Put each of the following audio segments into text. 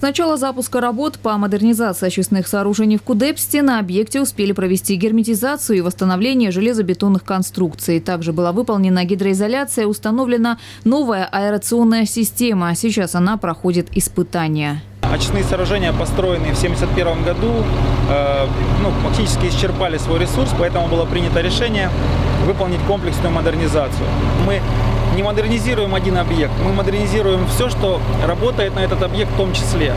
С начала запуска работ по модернизации очистных сооружений в Кудепсте на объекте успели провести герметизацию и восстановление железобетонных конструкций. Также была выполнена гидроизоляция, установлена новая аэрационная система. Сейчас она проходит испытания. Очистные сооружения, построенные в 1971 году, э, ну, фактически исчерпали свой ресурс, поэтому было принято решение выполнить комплексную модернизацию. Мы не модернизируем один объект, мы модернизируем все, что работает на этот объект в том числе.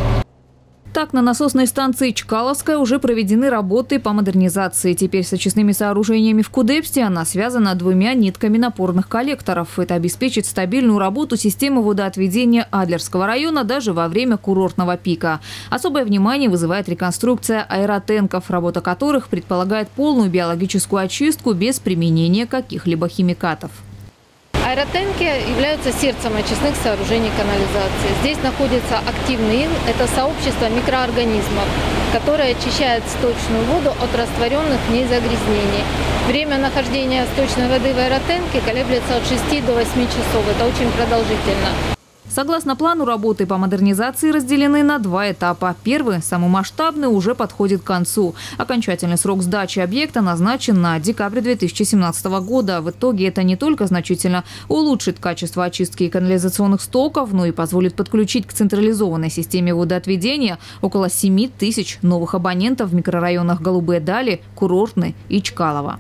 Так, на насосной станции Чкаловская уже проведены работы по модернизации. Теперь с очистными сооружениями в Кудепсте она связана двумя нитками напорных коллекторов. Это обеспечит стабильную работу системы водоотведения Адлерского района даже во время курортного пика. Особое внимание вызывает реконструкция аэротенков, работа которых предполагает полную биологическую очистку без применения каких-либо химикатов. Аэротенки являются сердцем очистных сооружений канализации. Здесь находится активный это сообщество микроорганизмов, которое очищает сточную воду от растворенных в ней загрязнений. Время нахождения сточной воды в аэротенке колеблется от 6 до 8 часов. Это очень продолжительно. Согласно плану, работы по модернизации разделены на два этапа. Первый, самый масштабный, уже подходит к концу. Окончательный срок сдачи объекта назначен на декабрь 2017 года. В итоге это не только значительно улучшит качество очистки канализационных стоков, но и позволит подключить к централизованной системе водоотведения около 7 тысяч новых абонентов в микрорайонах Голубые Дали, Курортный и Чкалова.